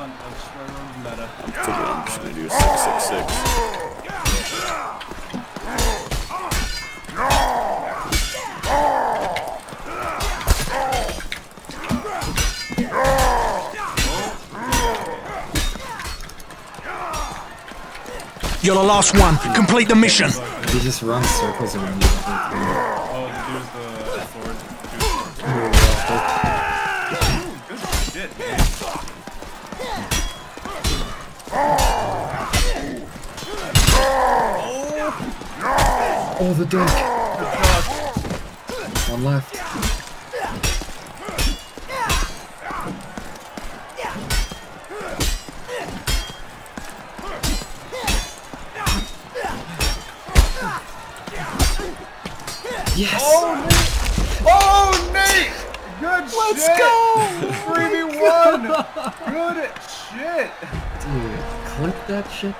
on. I'm just running on meta. I'm thinking I'm just gonna do six six six. You're the last one. Complete the mission. He just runs circles around you. the. Oh, the the sword. Good shit, man. Oh, the dunk! One left. Yes! Oh, Nate! Oh, Good Let's shit! Let's go! 3v1! Good shit! Dude, clip that shit.